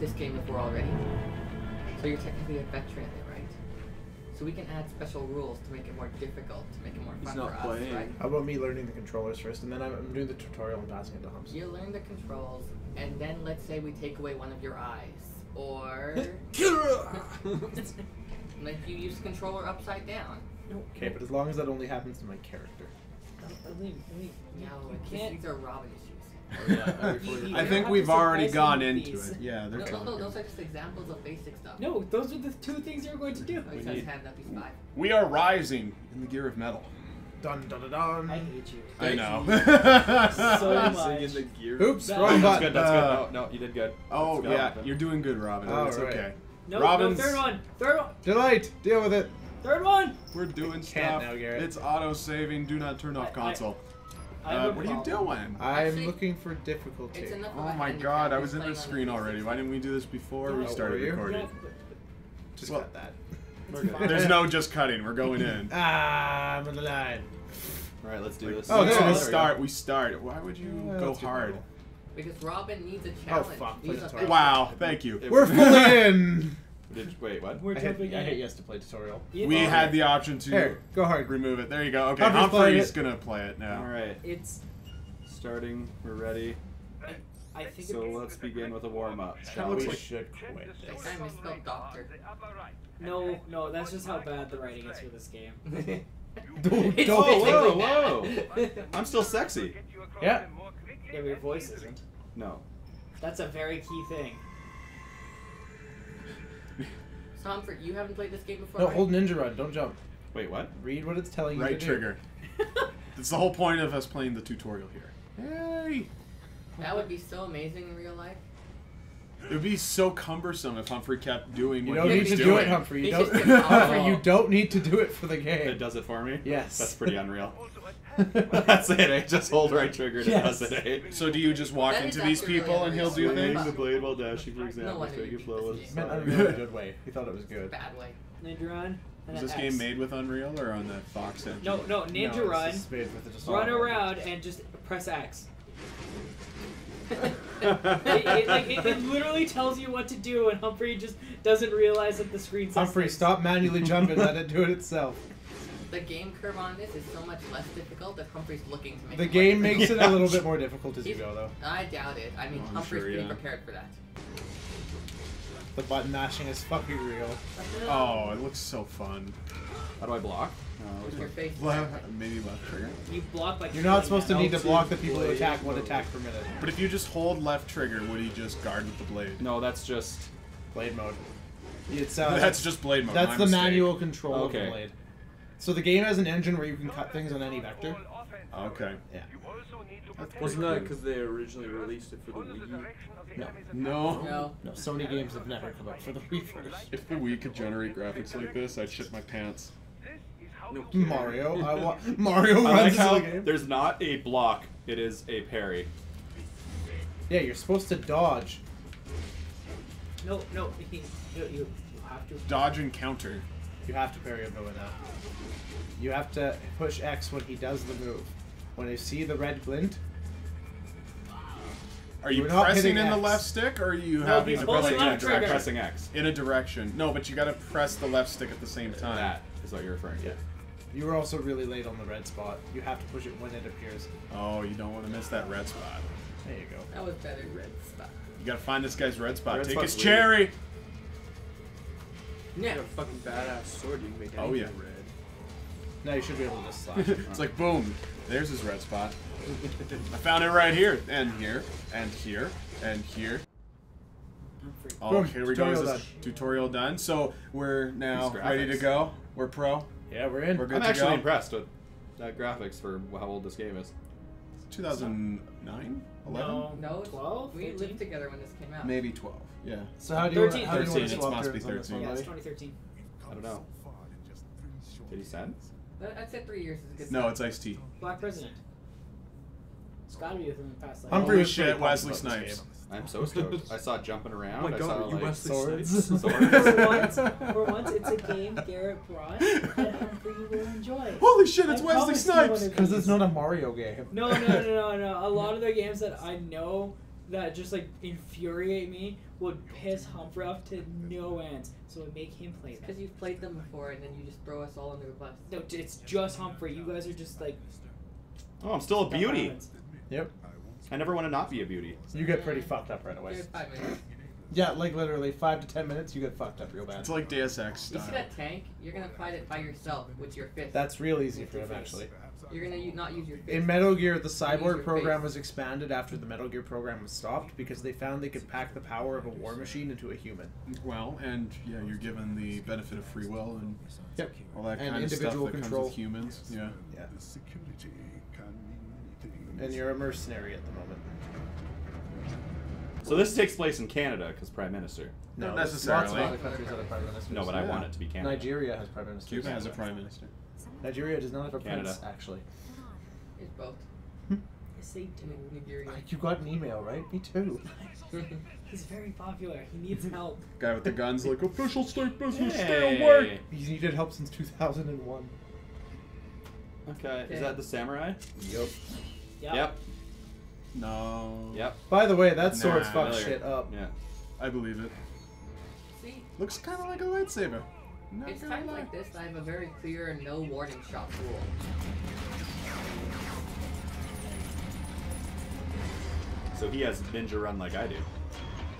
this game before already. So you're technically a veteran in it, right? So we can add special rules to make it more difficult, to make it more He's fun not for us, playing. right? How about me learning the controllers first, and then I'm, I'm doing the tutorial and passing it to Humps. You learn the controls, and then let's say we take away one of your eyes, or like you use the controller upside down. Okay, but as long as that only happens to my character. No, You these- can't- these are Robin issues. You- you I think we've already gone into these. it. Yeah, they're No, no, no, those are just examples of basic stuff. No, those are the two things you're going to do. Oh, We need- hand up, he's five. We are rising in the gear of metal. Dun dun dun dun. I hate you. I know. So Rising in much. the gear. Oops, That- wrong That's button. good. That's good. Uh, No, no, you did good. oh That's good. yeah, you're doing good, Robin. All it's right. okay. No, Robin's- no, third one. Third one. Delight, deal with it. Third one. We're doing Can't stuff. now, Garrett. It's auto saving. Do not turn off I- I- console. I have uh, what are you doing? I'm Actually, looking for difficulty. It's enough of Oh my god, I was in the screen already. Why didn't we do this before we Oh, started recording? Just Well- cut that. There's no just cutting. We're going in. Ah, I'm on the line. All right, let's do this. Oh, Once there we we start, we start. Why would you Yeah, go hard? Because Robin needs a challenge. Oh, challenge. fuck, Needs please a talk. big- Wow, thank you. We're fully in. Did, wait, what? We're I hit, jumping I in. hit yes to play tutorial. It- We oh, had the option to Here, go hard. remove it. There you go. Okay, Humphrey's playing Humphrey's it. gonna play it now. All right, It's. starting. We're ready. I think. So let's begin with a warm up. That looks we? like should quit Next this. time I spelled doctor. no, no, that's just how bad the writing is for this game. Don't- It's don't- basically whoa, that. I'm still sexy. Yeah. Yeah, but your voice isn't. No. That's a very key thing. Somford, you haven't played this game before, No, right? hold ninja run. Don't jump. Wait, what? Read what it's telling you Right to trigger. That's the whole point of us playing the tutorial here. Hey! That would be so amazing in real life. It would be so cumbersome if Humphrey kept doing do. You what don't he need was to doing. do it, Humphrey. You don't. Humphrey, you don't need to do it for the game. It does it for me? Yes. That's pretty unreal. That's it, I Just hold right trigger and Yes. it it, eh? So do you just walk That is into these actually really people and he'll do unreal. things? the blade while dashing, for example, wonder take you beat flow this with game. meant fire. in a good way. He thought it was good. Bad way. Ninja Run. and Was then this X. game made with Unreal or on the Fox engine? No, no, Ninja No, it's Run. just made with just Run all- around and just press X. it, it, like, it, it literally tells you what to do, and Humphrey just doesn't realize that the screen says Humphrey, things. stop manually jumping. Let it do it itself. The game curve on this is so much less difficult that Humphrey's looking to make The it more game makes it a little bit more difficult as you go, though. I doubt it. I mean, Oh, I'm Humphrey's sure, pretty yeah. prepared for that. The button mashing is fucking real. Oh, it looks so fun. How do I block? No, With your face. Left, maybe left trigger. You block by You're not supposed to need to block the people who attack one attack per minute. But if you just hold left trigger, would he just guard with the blade? no, that's just. Blade mode. It's uh, that's just blade mode. that's my the mistake. manual control of the blade. So the game has an engine where you can cut things on any vector. Okay. Yeah. Wasn't that because they originally released it for the Wii No. No. No. No, Sony games have never come out for the Wii first. If the Wii could generate graphics like this, I'd shit my pants. No. Mario, I wa- Mario I runs like how the game. there's not a block, it is a parry. Yeah, you're supposed to dodge. No, no, you, you, you have to. Dodge and counter. You have to parry him doing that. You have to push X when he does the move. When you see the red glint, Are you We're pressing hitting in the left stick, or are you No, having to press Pressing in a left X, I'm trigger. direction? pressing X. In a direction. No, but you gotta press the left stick at the same time. That is what you're referring to. Yeah. you were also really late on the red spot. You have to push it when it appears. Oh, you don't want to miss that red spot. There you go. That was better. Red spot. You gotta find this guy's red spot. Red Take his weird. cherry. Yeah. You got a fucking badass sword. You can make Oh, yeah. red. Now you should be able to just slash. it. it's like boom. There's his red spot. I found it right here, and here, and here, and here. Humphrey. Oh, Boom, here we go. Is tutorial this tutorial done? So we're now ready to go. We're pro. yeah, we're in. We're good I'm to actually go. impressed with that graphics for how old this game is. 2009, 11, No, No, 12? We 13? lived together when this came out. maybe 12. Yeah. So how do you, 13, how do you want 13, to it swap must be turns on this 13. one, Yeah, it's buddy? 2013. I don't know. Did he send? That- I'd say three years is a good. No, sign. it's Ice T. Black President. It's gotta be within the past. Like, Humphrey Holy was pretty shit, pumped Wesley about this Snipes. Game. I'm so stoked. I saw it jumping oh around. Oh my I god, saw you like Wesley swords. Snipes. for once, for once, it's a game Garrett brought that Humphrey will enjoy. Holy shit, it's I Wesley promised you one Snipes! Because it's not a Mario game. No, no, no, no, no. A lot of the games that I know that just like infuriate me would piss Humphrey off to no ends. So it make him play Because you've played them before, and then you just throw us all under the bus. No, it's just Humphrey. You guys are just like Oh, I'm still a beauty. happens. Yep. I never want to not be a beauty. You get pretty fucked up right away. Five minutes. Yeah, like literally five to ten minutes, you get fucked up real bad. It's like Deus Ex You see style. that tank? You're gonna fight it by yourself with your fist. That's real easy for him actually. You're gonna u- not use your fist. In Metal Gear, the Use cyborg program face. was expanded after the Metal Gear program was stopped because they found they could pack the power of a war machine into a human. Well, and yeah, you're given the benefit of free will and Yep. all that And kind of stuff individual that control. comes with humans. Yeah. Yeah. And you're a mercenary at the moment. So this takes place in Canada because Prime Minister. No, Not necessarily. Lots of other countries have a prime minister. No, but I want it to be Canada. Nigeria has prime minister. Cuba has a prime minister. Nigeria does not have a Canada. prince, actually. It's both. Yes, they do. Nigeria. You got an email, right? Me too. He's very popular. He needs help. Guy with the guns, like official state business, stay away. He's needed help since 2001. Okay, Okay. is that the samurai? Yep. Yep. Yep. No. Yep. By the way, that sword's Nah, fucked shit up. Yeah. I believe it. See, Looks kind of like a lightsaber. Not it's gonna times lie. like this that I have a very clear no warning shot rule. So he has ninja run like I do.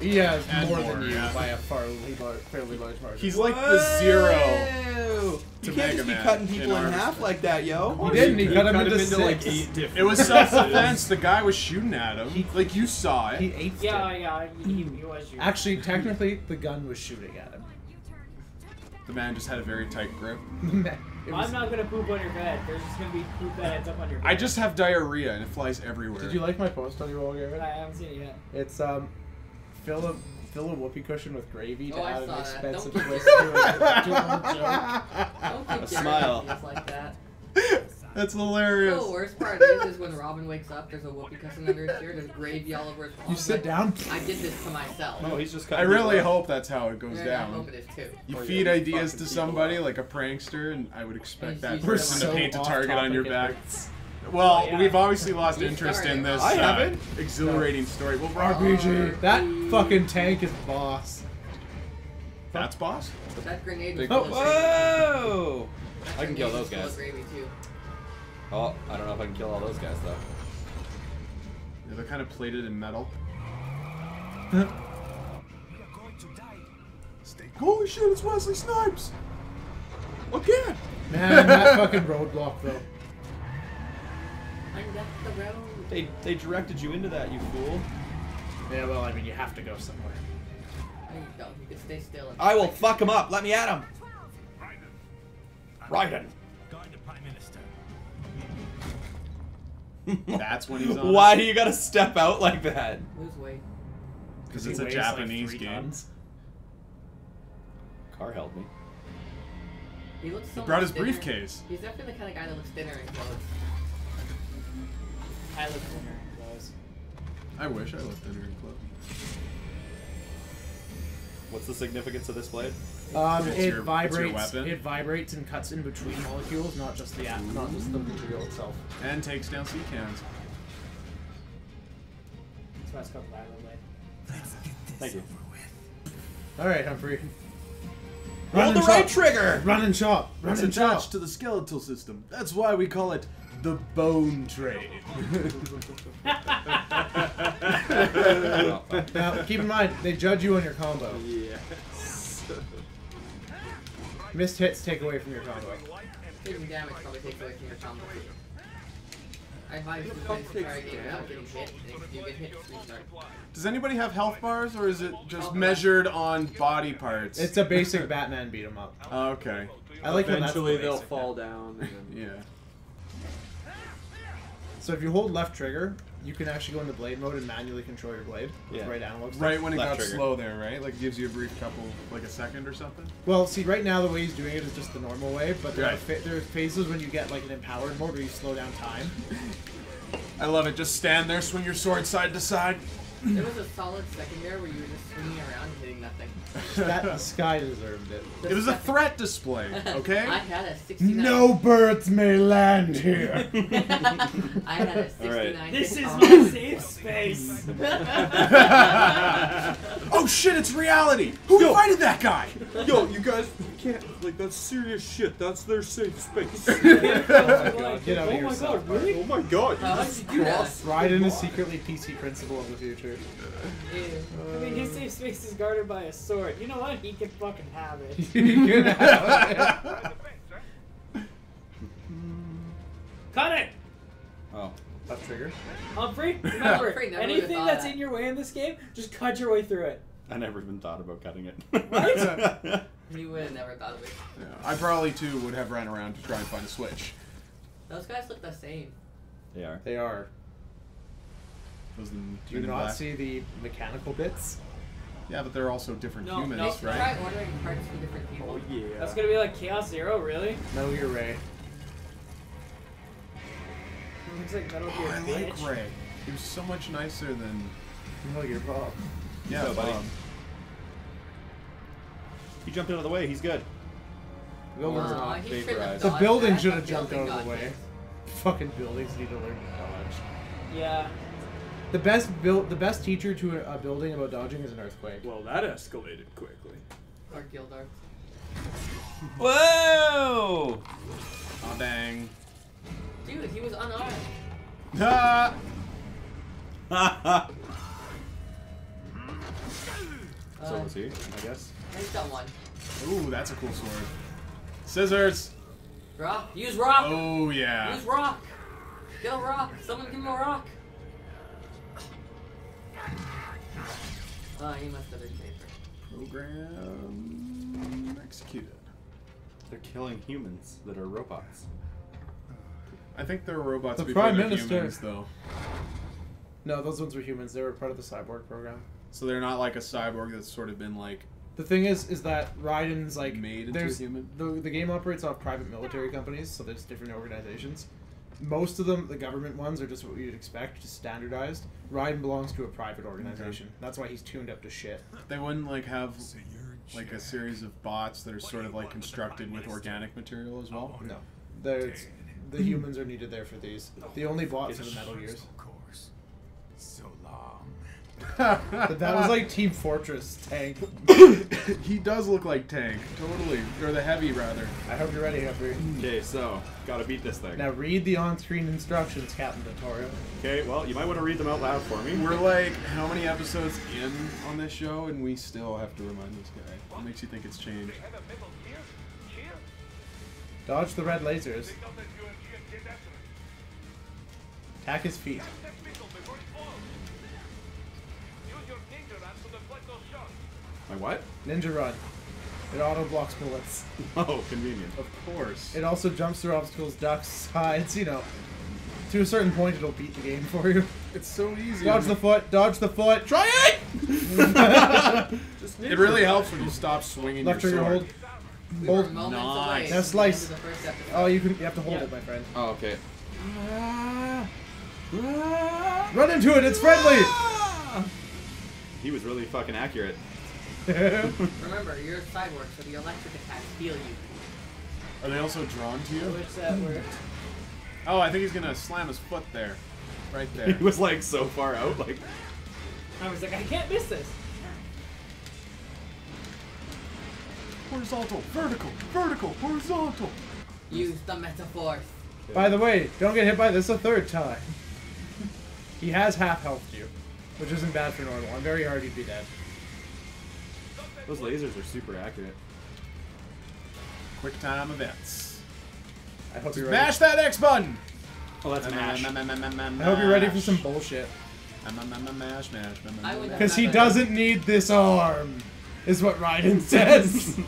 He has more, more, than you yeah. by a fairly, lar- fairly large margin. He's like the zero. You can't Mega just be Man cutting people in, our half respect. like that, yo. He didn't. He cut him into like six. eight different. It was self-defense. the guy was shooting at him. He- like you saw it. He ate Yeah, it. yeah. He, he, he was you. Actually, technically, the gun was shooting at him. the man just had a very tight grip. Was- I'm not gonna poop on your bed. There's just gonna be poop that ends up on your bed. I just have diarrhea and it flies everywhere. Did you like my post on your wall, Garrett? I haven't seen it yet. It's um, fill a fill a whoopee cushion with gravy to Oh, add an expensive twist to a to a joke. Don't keep A smile. like that. That's hilarious. the worst part is, is when Robin wakes up, there's a whoopee cushion under his chair, there's gravy all over his palm. You sit down. I did this to myself. No, he's just I really people hope that's how it goes Yeah, I down. hope it is too. You yeah, feed you ideas to somebody up. like a prankster, and I would expect And that person so to paint a target on your topic back. At Well, Oh, yeah. we've obviously lost interest in this I uh, haven't. exhilarating story. Well, RPG. That fucking tank is boss. That's boss. That grenade was Big- Oh, whoa! That I can kill those was full of guys. Oh, I don't know if I can kill all those guys though. Yeah, they're kind of plated in metal. Holy shit! It's Wesley Snipes. Again. Man, that fucking roadblock though. I left the road. They they directed you into that, you fool. Yeah, well, I mean, you have to go somewhere. There you go. You can stay still. and- I will fuck him up. Let me at him. Raiden. Going to Prime Minister. That's when he's on. Why do you gotta step out like that? Lose weight. Because He it's a weighs, like, Japanese three game. tons. Car held me. He looks so He brought his thinner. briefcase. He's definitely the kind of guy that looks thinner in clothes. I look thinner in clothes. I wish I looked thinner in clothes. What's the significance of this blade? Um, It's it your- it's your vibrates. It vibrates and cuts in between molecules, not just the at- not just the material itself. And takes down sea cans. That's why it's called Lilo Blade. Thank you. All right, Humphrey. Roll Run the and right trigger. Run and chop. Run It's and chop. attached to the skeletal system. That's why we call it the bone trade. Now, keep in mind, they judge you on your combo. Yes. Missed hits take away from your combo. Taking damage probably takes away from your combo. I advise you fuck to try a takes without getting hit. If you get hit, restart. Does anybody have health bars, or is it just measured on body parts? It's a basic Batman beat 'em up. Oh, okay. I like when that's Eventually they'll fall down. And then Yeah. So if you hold left trigger, you can actually go into blade mode and manually control your blade with Yeah. right analog. stick. Right when it Left got trigger. slow there, right? Like gives you a brief couple, like a second or something. Well, see, right now the way he's doing it is just the normal way, but there, are, Right. fa- there are phases when you get like an empowered mode where you slow down time. I love it. Just stand there, swing your sword side to side. There was a solid second there where you were just swinging around hitting nothing. That the sky deserved it. The It was a threat display, okay? I had a 69. No birds may land here. I had a 69. Alright. This is my safe space. oh shit, it's reality! Who invited that guy? Yo, you guys can't like that's serious shit. That's their safe space. Oh oh god, get out of oh here, my South god, really? oh my god. How did you do that? Raiden is secretly PC principal of the future. Ew. I mean, his safe space is guarded by a sword. You know what? He can fucking have it. You can have it. Cut it! Oh. Left trigger. Humphrey, remember, Humphrey never anything would've thought that's that. in your way in this game, just cut your way through it. I never even thought about cutting it. Right? He would have never thought of it. Yeah, I probably too would have ran around to try and find a switch. Those guys look the same. they are. They are. Those Do you not Black. see the mechanical bits? Yeah, but they're also different No, humans, no, You should right? try ordering parts from different people. Oh yeah. That's gonna be like Chaos Zero, really? Metal Gear Ray. It looks like Metal oh, Gear Oh, I like. Ray. He was so much nicer than Metal Gear Bob. yeah, So, buddy. Bob. He jumped out of the way. He's good. Buildings Aw, are not he shouldn't vaporized. have The building should have jumped out of the way. hit. Fucking buildings need to learn to dodge. Yeah. The best build, the best teacher to a, a building about dodging is an earthquake. Well, that escalated quickly. Or Gildart. Whoa! Oh dang. Dude, he was unarmed. Ah! so Uh, was he, I guess. He's got one. Ooh, that's a cool sword. Scissors. Rock. Use rock. Oh yeah. Use rock. Get a rock. Someone give him a rock. Oh, he must have been paper. Program executed. They're killing humans that are robots. I think there are robots The before Prime they're Minister. humans, though. No, those ones were humans. They were part of the cyborg program. So they're not like a cyborg that's sort of been like The thing is, is that Raiden's like Made into a there's human? The the game operates off private military companies, so there's different organizations. Most of them, the government ones, are just what you'd expect, just standardized. Raiden belongs to a private organization. That's why he's tuned up to shit. they wouldn't like have like a series of bots that are sort of like constructed with organic material as well. No, there's the humans are needed there for these. The only bots are the Metal Gears. Course. So long. But that was like Team Fortress tank. he does look like Tank, totally, or the Heavy rather. I hope you're ready, Humphrey. Okay, so gotta beat this thing. Now read the on-screen instructions, Captain Vittorio. Okay, well, you might want to read them out loud for me. We're like how many episodes in on this show, and we still have to remind this guy. What makes you think it's changed? Dodge the red lasers. Attack his feet. My what? Ninja run. It auto blocks bullets. Oh, convenient. Of course. It also jumps through obstacles, ducks, sides, you know. To a certain point, it'll beat the game for you. It's so easy. Dodge the foot, dodge the foot. Try it! It really helps when you stop swinging Left your trigger sword. hold. We Hold. were Nice. away Now slice. end of the first episode. Oh, you can. You have to hold Yeah. it, my friend. Oh, okay. Run into it. It's friendly. Ah! He was really fucking accurate. Remember, you're a cyborg, so the electric attacks heal you. Are they also drawn to you? Which that worked. Oh, I think he's gonna slam his foot there, right there. He was like so far out, like I was like, I can't miss this. horizontal, vertical, vertical, horizontal. Use the metaphors. by the way, don't get hit by this a third time. He has half health you, which isn't bad for normal. I'm very hard you'd be dead. Those lasers are super accurate. Quick time events. I hope you're ready. That X button. Oh, that's mash. I hope you're ready for some bullshit. Mash, mash, mash, Because he doesn't need this arm, is what Raiden says.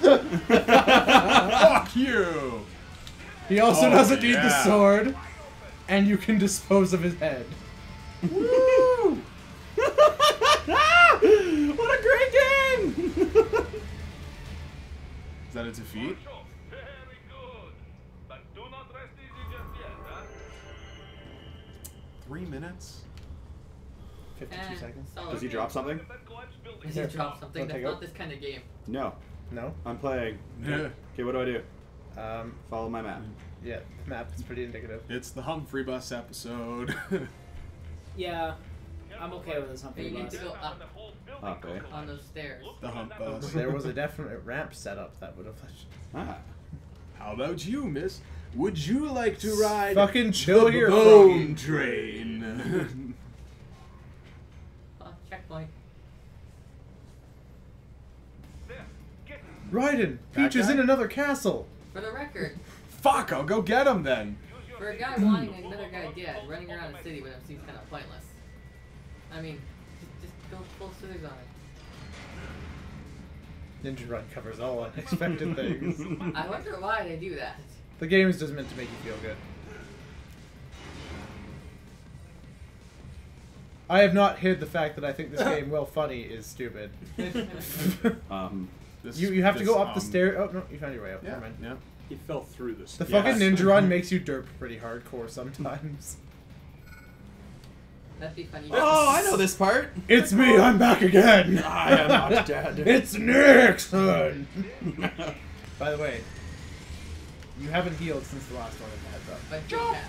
Fuck you. He also Oh, doesn't need the sword, and you can dispose of his head. Yet, huh? Three minutes. 52 Eh, seconds. solid. Does he drop something? Does he drop something? That's not this kind of game. No. No. I'm playing. Yeah. Okay, what do I do? Um, Follow my map. yeah, the map is pretty indicative. It's the Humphrey Bus episode. Yeah, I'm okay with this But Humphrey you need bus. to go up Up, eh? on those stairs. the hump bus. There was a definite ramp set up that would have. Let. Ah. How about you, miss? Would you like to ride Fucking chill the here, bone Froggy. train? Oh, checkpoint. Raiden, That Peach is in another castle. For the record, Fuck! I'll go get him then. for a guy wanting another guy dead, running around a city with him seems kind of pointless. I mean, just, just go full scissors on it. Ninja Run covers all unexpected things. I wonder why they do that. The game is just meant to make you feel good. I have not hid the fact that I think this game, well, funny, is stupid. Um. This, you you have to go up the um, stair. Oh no, you found your way up. Yeah, Never mind. yeah. He fell through this. The Yes. fucking Ninja Run makes you derp pretty hardcore sometimes. That'd be funny. Oh, I know this part. It's me, I'm back again. I am not dead. It's Nixon. By the way, you haven't healed since the last one. Heads up. But he has.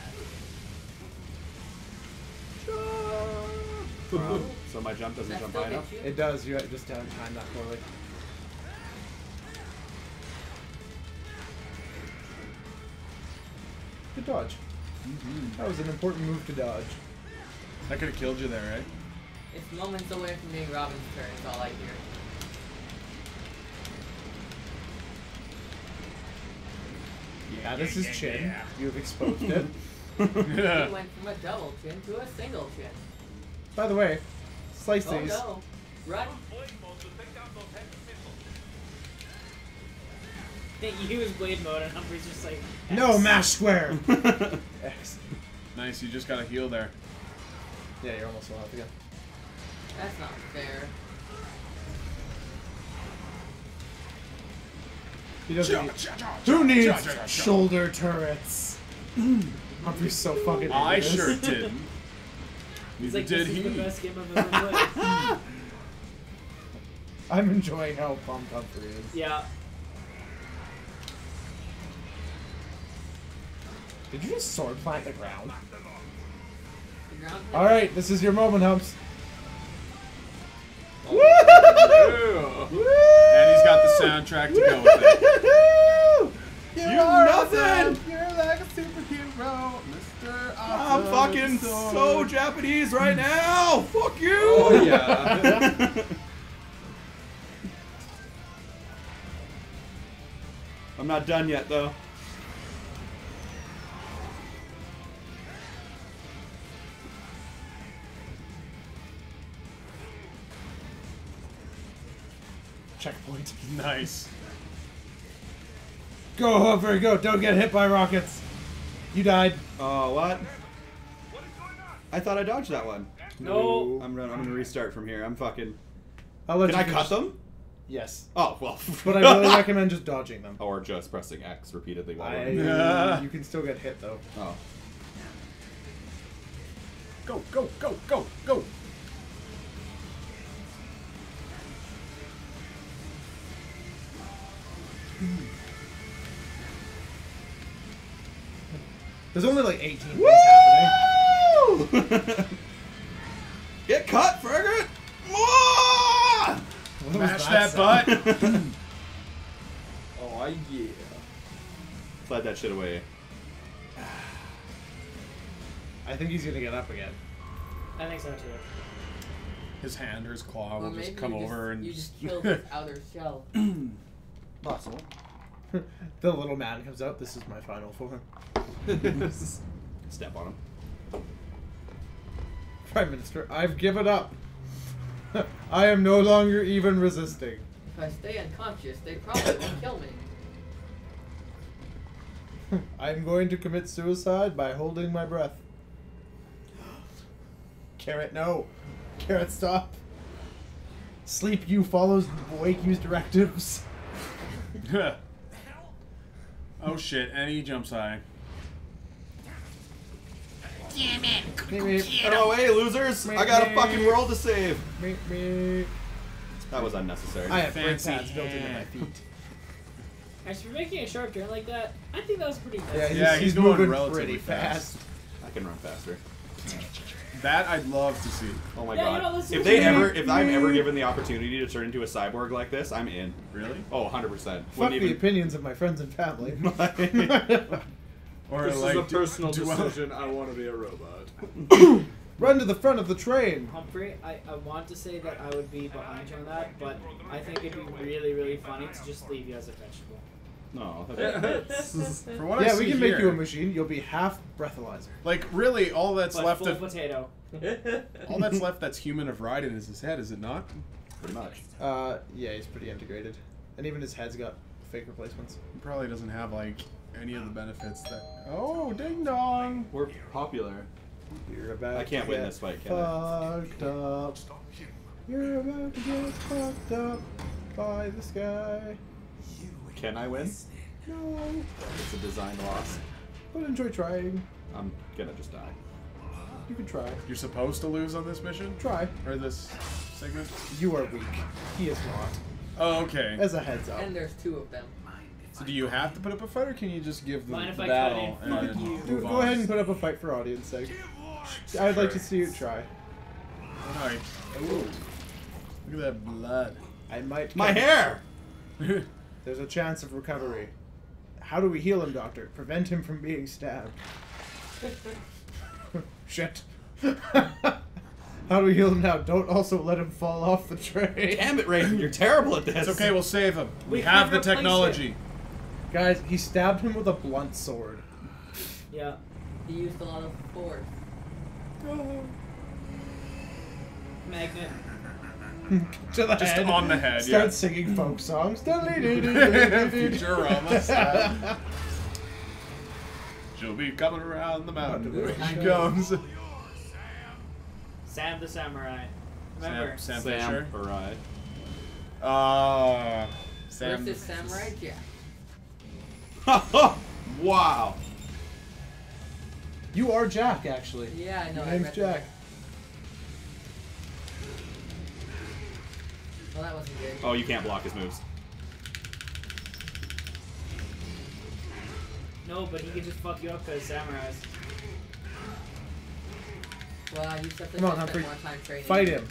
so my jump doesn't That jump high enough. It does. You just haven't time that poorly. Good dodge. Mm-hmm. That was an important move to dodge. That could have killed you there, right? It's moments away from being Robin's turn, is all I hear. Yeah, this is chin. You have exposed it. He went from a double chin to a single chin. By the way, slice Oh these. no. Run. They use blade mode and Humphrey's just like No, X. mash square. X. Nice, you just got a heal there. Yeah, you're almost full health again. That's not fair. He doesn't. need- Who needs shoulder turrets? Humphrey's so fucking. I into sure didn't. He's like, did this is he. the best game I've ever played. I'm enjoying how pumped Humphrey is. yeah. Did you just sword plant the ground? The ground All right, this is your moment, Humps. Oh, and he's got the soundtrack to go with it. You You are nothing! awesome. You're like a superhero, Mr. I'm fucking so Japanese right now. Fuck you. Oh, yeah. I'm not done yet though. Checkpoint. Nice. Go, Humphrey, go. Don't get hit by rockets. You died. Oh, what? I thought I dodged that one. No. I'm gonna, I'm gonna restart from here. I'm fucking. I'll let Can you I finish- cut them? Yes. Oh well. But I really recommend just dodging them. Or just pressing X repeatedly while I, running. Yeah. you can still get hit though. Oh. Go, go, go, go, go. There's only like 18 things happening. Get cut, Frigate! More! What was Mash that sound? butt. oh, yeah. Slide that shit away. I think he's gonna get up again. I think so too. His hand or his claw Or will just come over just, and you just killed his outer shell. Possible. the little man comes out. This is my final form. Step on him. Prime Minister, I've given up. I am no longer even resisting. If I stay unconscious, they probably won't kill me. I'm going to commit suicide by holding my breath. Garrett, no. Garrett, stop. Sleep you follows wake you's directives. Oh shit, and he jumps high. Meep, meep. Oh, hey, losers! I got a fucking world to save. Meep, meep. That was unnecessary. I have brake Fancy pads built into my feet. As for making a sharp turn like that, I think that was pretty good. Yeah, he's, Yeah, he's, he's going moving relatively pretty fast. fast. I can run faster. That I'd love to see. Oh my Yeah, god! if they it. ever, if I'm ever given the opportunity to turn into a cyborg like this, I'm in. Really? Oh, 100 percent. Fuck the opinions of my friends and family. Or This like is a du- personal duel- decision. I want to be a robot. Run to the front of the train. Humphrey, I, I want to say that I would be behind you on that, but I think it'd be really, really funny to just leave you as a vegetable. No. that's- For what I yeah, see we can make you a machine. You'll be half breathalyzer. Like really, all that's But left full of potato. all that's left that's human of Raiden is his head, is it not? Pretty much. Uh, yeah, he's pretty integrated, and even his head's got fake replacements. He probably doesn't have like any of the benefits that. Oh, ding dong! We're popular. You're about I can't to win get this fight, can I? fucked up. You're about to get fucked up by this guy. Can I win? No, It's a design loss. but enjoy trying. I'm gonna just die. You can try. You're supposed to lose on this mission Try. or this segment. You are weak. He is not. Oh, okay. As a heads up. And there's two of them. So do you have to put up a fight, or can you just give the, Mind if the battle cut and Fuck you. go ahead and put up a fight for audience sake. I'd like to see you try. Alright. Ooh. Look at that blood. I might. My hair. There's a chance of recovery. How do we heal him, Doctor? Prevent him from being stabbed. Shit. How do we heal him now? Don't also let him fall off the train. Damn it, Raiden! You're terrible at this. it's okay, we'll save him. We, We have the replace technology. Guys, he stabbed him with a blunt sword. Yeah. He used a lot of force. Oh. Magnet. to the Just head. on the head, Start yeah. singing folk songs. Futurama style. She'll be coming around the mountain. Here she comes. Sam the Samurai. Remember? Sam, Sam, Sam Fisher. Arai. Uh, Sam. Versus Samurai Jack. wow. You are Jack, actually. Yeah, I know. Your name's Jack. that. Well, that wasn't good. Oh, you can't block his moves. No, but he can just fuck you up because samurais. Well, I used to have to Come on, spend Humphrey. more time training. Fight him.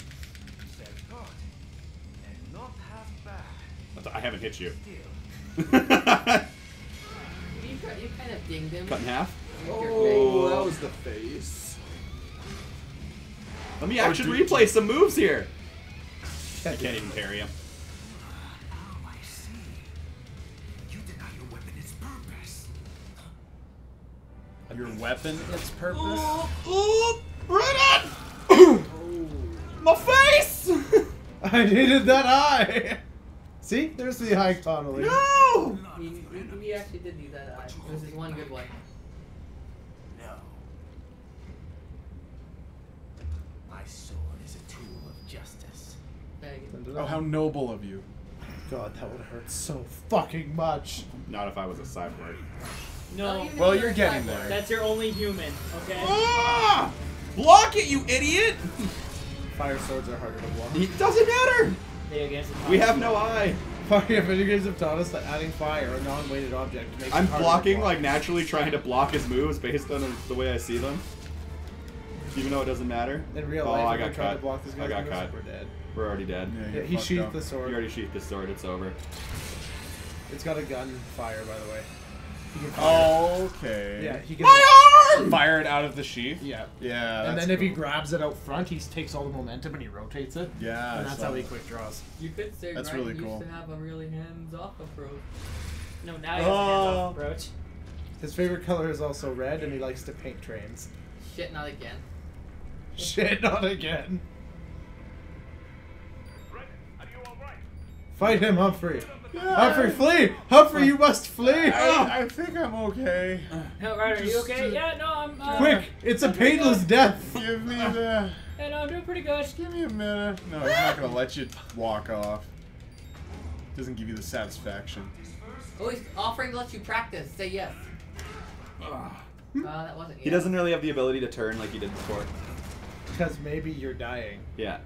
I haven't hit you. You, you kind of dinged him. Cut in half. Oh, that was the face. Let me actually replay some moves here. I can't even parry him. Your weapon, its purpose. Ooh, Reddit! My face! I needed that eye. See, there's the eye Connolly. no! He, he, he actually did use that eye. It was his one good one. No. My sword is a tool of justice. There. Oh, how noble of you. God, that would hurt so fucking much. Not if I was a cyborg. No, Well, you're getting there. that's your only human. Okay. Ah! Block it, you idiot! Fire swords are harder to block. It doesn't matter! Video games. We have no eye. Fucking video games have taught us that adding fire, a non-weighted object, makes I'm it harder to blocking, block. like, naturally trying to block his moves based on the way I see them. Even though it doesn't matter. In real oh, life, I got cut. to block this I got moves, cut. we're dead. We're already dead. Yeah, Yeah, he fucked sheathed up. the You sword. already sheathed the sword, it's over. It's got a gun fire, by the way. He can fire. Okay. Yeah, he can. My arm! Fire it out of the sheath. Yeah. Yeah. and that's then if he grabs it out front, he takes all the momentum and he rotates it. Yeah. And that's how he quick draws. You could say That's Raiden really used cool. to have a really hands-off approach. No, now he has a oh. hands-off Oh. approach. His favorite color is also red, and he likes to paint trains. Shit, not again. Shit, not again. Red, are you alright? Fight him, Humphrey. Humphrey, flee! Humphrey, you must flee! I, I think I'm okay. No, right, are you okay? uh, Yeah, no, I'm. Uh, Quick! It's a painless death! Give me the. Yeah, no, I'm doing pretty good. Give me a minute. No, he's not gonna let you walk off. Doesn't give you the satisfaction. Oh, he's offering to let you practice. Say yes. Uh, that wasn't. He doesn't really have the ability to turn like he did before. Because maybe you're dying. Yeah.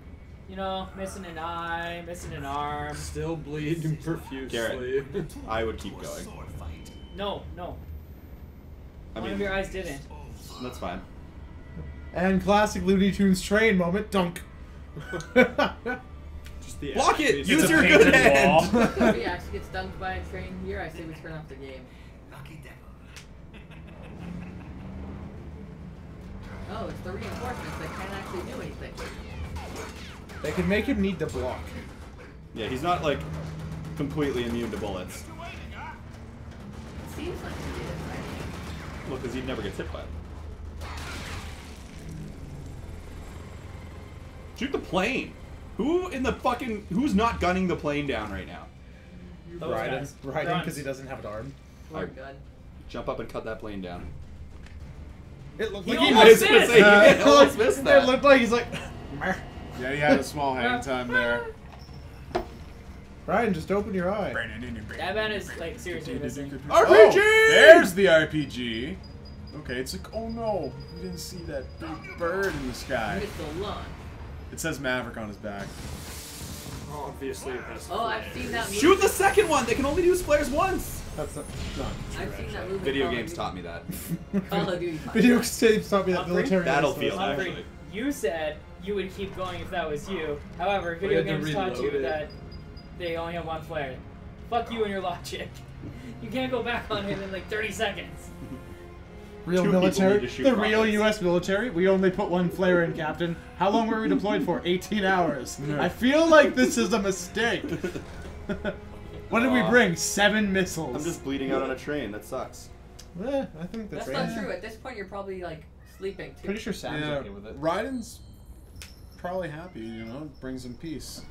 You know, missing an eye, missing an arm. Still bleeding profusely. Garrett, I would keep going. No, no. I One mean, of your eyes didn't. that's fine. And classic Looney Tunes train moment, dunk. Just the Block it! Use It's your good hand! wall. If he actually gets dunked by a train here, I say we turn off the game. Lucky devil. Oh, it's the reinforcements that can't actually do anything. They can make him need to block. Yeah, he's not like completely immune to bullets. It seems like he is. I Well, because he never gets hit by it. Shoot the plane! Who in the fucking who's not gunning the plane down right now? Those Ride him, guys. ride him Grunts. because he doesn't have an arm. Poor I- gun. Jump up and cut that plane down. It looked He like he almost missed. missed! He Uh, almost missed that. It looked like he's like. "Meh." Yeah, he had a small hang time there. Raiden, just open your eye. That man is like seriously missing. Oh, there's the RPG. Okay, it's like, oh no, you didn't see that big bird in the sky. missed the launch. It says Maverick on his back. Obviously, it has Oh, I've seen that. Movie. Shoot the second one! They can only use flares once! That's not, not true, I've seen that movie. Video games taught me that. Call of Duty. Video games taught me that military. Battlefield, is- Humphrey, actually. you said you would keep going if that was you. However, video games taught you it. that they only have one flare. Fuck you and your logic. You can't go back on it in like 30 seconds. Real Two military. need to shoot The real. U.S. military. We only put one flare in, Captain. How long were we deployed for? 18 hours. I feel like this is a mistake. what did we bring? Seven missiles. I'm just bleeding out on a train. That sucks. Eh, I think the That's train. not true. At this point, you're probably like sleeping too. Pretty sure Sam's Yeah, okay with it. Raiden's probably happy, you know, it brings him peace.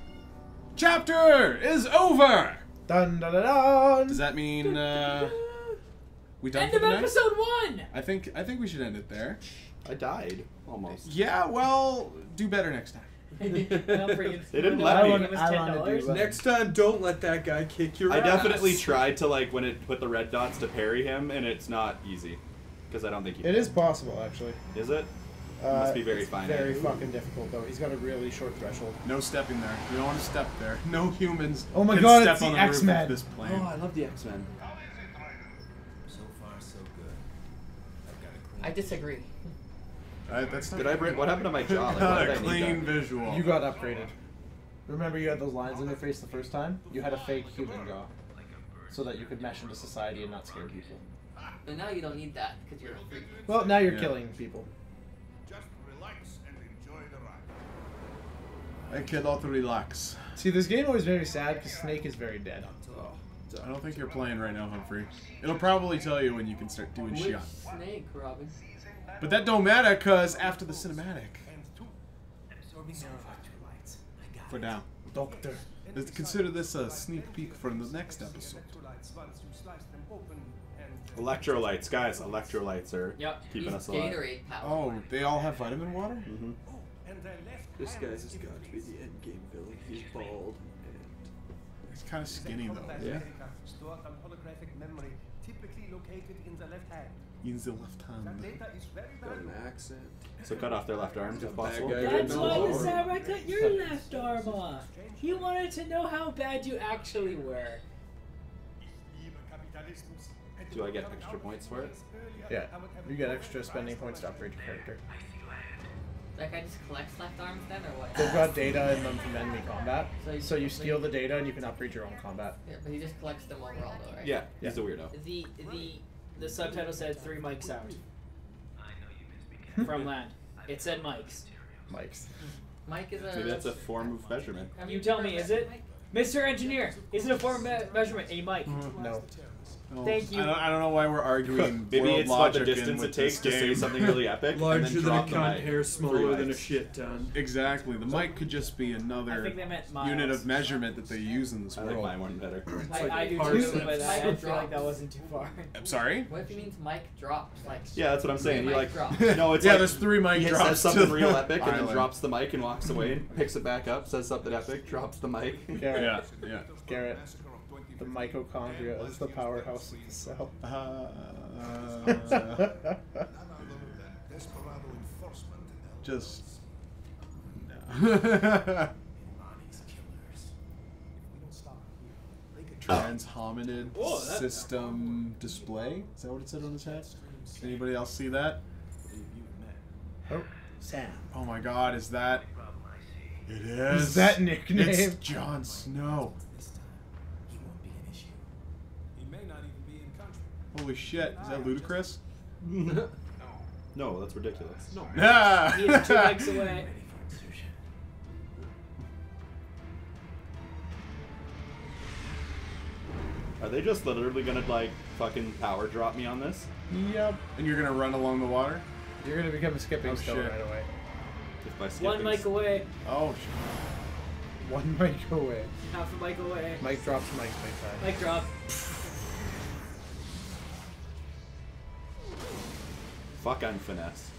Chapter is over! Dun dun dun dun. Does that mean, uh, we done End for of the night? episode one! I think, I think we should end it there. I died. Almost. Yeah, well, do better next time. They didn't let me. it was I wanna $10. do, Next time, don't let that guy kick your I ass. definitely tried to like when it put the red dots to parry him, and it's not easy. Because I don't think he It is possible, actually. Is it? Uh, Must be very fine. Very fucking difficult, though. He's got a really short threshold. No stepping there. You don't want to step there. No humans. Oh my can God, step it's the on the roof of X-Men. This plane. Oh, I love the X Men. So far, so good. I've got a clean I disagree. Uh, that's Did I bring? What happened to my jaw? Like, Not why did a I need clean that? visual. You got upgraded. Remember, you had those lines in your face the first time. You had a fake human jaw, so that you could mesh into society and not scare people. But now you don't need that because you're a freak. Well, now you're Yeah. killing people. I cannot relax. See, this game always made me sad because Snake is very dead. I don't think you're playing right now, Humphrey. It'll probably tell you when you can start doing Which shit. snake, Robin? But that don't matter, cause after the cinematic, absorbing electrolytes. I got for now. Doctor. Let's consider this a sneak peek for the next episode. Electrolytes, guys. Electrolytes are Yep. keeping He's us alive. Gatorade power. Oh, they all have vitamin water? hmm This guy's has got to be the end game villain. He's bald. And he's kind of skinny though. Yeah. Stored on holographic memory, typically located in the left hand. He's the left That hand. data is very Got an accent. So cut off their left arms if possible. guy. That's why the no. samurai cut your left arm off. He wanted to know how bad you actually were. Do I get extra points for it? Yeah, you get extra spending points to upgrade your character. That guy just collects left arms then, or what? They've got data in them from enemy combat, So you- so you steal the data and you can upgrade your own combat. Yeah, but he just collects them overall, though, right? Yeah, he's a weirdo. The the the subtitle said three mics out I know you mean speaking. from land. It said mics. Mike's. Mike hmm. is a. Maybe that's a form of measurement. You tell me, is it? Mr. Engineer, is it a form me- measurement? A mic. Mm, no. Oh, Thank you. I don't, I don't know why we're arguing. Maybe it's not the distance it takes to say something really epic. and Larger then than a drop cunt, hair Three smaller than a shit ton. Exactly. The mic could just be another think they meant miles. unit of measurement that they use in this world. I like world. my one better. I, like I do parsec. too, but I, I feel like that wasn't too far. I'm sorry. What if he means mic drops? Like. Yeah, that's what I'm saying. He like drop. no, it's yeah, like there's three mic he drops. says something real epic and then drops the mic and walks away, and picks it back up, says something epic, drops the mic. Garrett. Yeah, yeah. Garrett. The mitochondria is the powerhouse of the cell. Uh, just. No. Trans hominid Whoa, system display. Is that what it said on his hat? Anybody else see that? oh, Sam. Oh my god, is that. It is. Is that nickname? It's Jon Snow. He won't be an issue. He may not even be in country. Holy shit, is that ludicrous? No, that's ridiculous. No. Ah! He is two legs away. Ready for insertion. Are they just literally gonna like fucking power drop me on this? Yep. And you're gonna run along the water? You're gonna become a skipping Oh, stone shit. right away. If by One mic away. Oh, shit. One mic away. Half a mic away. Mic drops, mic mic time. Mic drop. Fuck, I'm finesse.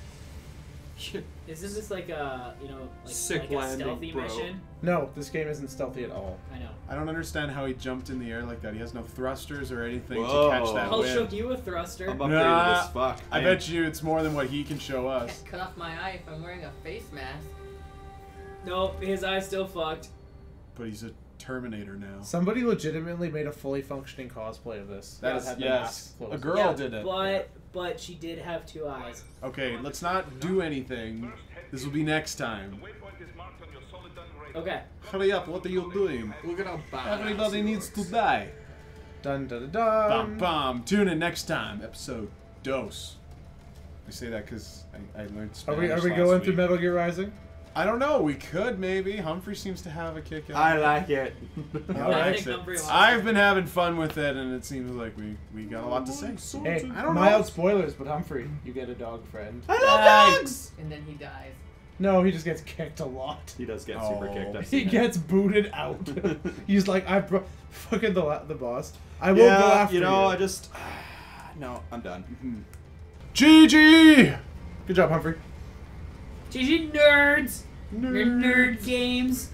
Isn't this like a you know like, Sick like a stealthy bro. mission? No, this game isn't stealthy at all. I know. I don't understand how he jumped in the air like that. He has no thrusters or anything Whoa. to catch that I'll show you a thruster. I'm upgraded Nah, as fuck. I am- bet you it's more than what he can show us. Can't cut off my eye if I'm wearing a face mask. Nope, his eye's still fucked. But he's a Terminator now. Somebody legitimately made a fully functioning cosplay of this. That That is yes. A girl Yeah, did it. But but she did have two eyes. Okay, let's not do anything. This will be next time. Okay. Hurry up! What are you doing? Look at how bad. Everybody needs to die. Dun dun dun dun. Bum bum. Tune in next time. Episode dos. I say that because I, I learned Are we are we last going through. Metal Gear Rising? I don't know. We could maybe. Humphrey seems to have a kick. out I like it. I right. likes it. Humphrey I've been having fun with it, and it seems like we we got a lot to say. Oh, hey, I don't mild know. spoilers, but Humphrey, you get a dog friend. I love dogs. And then he dies. No, he just gets kicked a lot. He does get super Oh. kicked. I've He it. gets booted out. He's like, I bro, fucking the la- the boss. I will yeah, go after you you. know, I just no, I'm done. Mm-hmm. GG. Good job, Humphrey. GG nerds! Your nerd games.